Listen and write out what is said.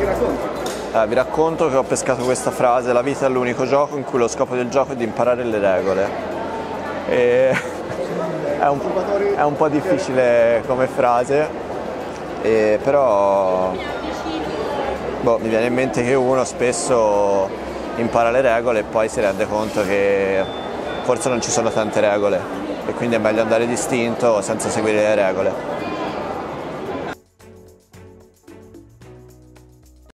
Eh, vi racconto che ho pescato questa frase, la vita è l'unico gioco in cui lo scopo del gioco è di imparare le regole. E è, un, è un po' difficile come frase, e però boh, mi viene in mente che uno spesso impara le regole e poi si rende conto che forse non ci sono tante regole e quindi è meglio andare distinto senza seguire le regole.